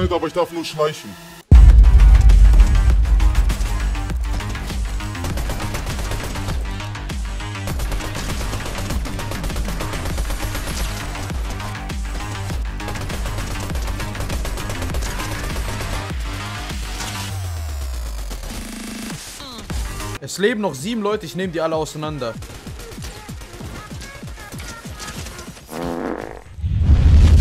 Fortnite, aber ich darf nur schleichen. Es leben noch sieben Leute, ich nehme die alle auseinander.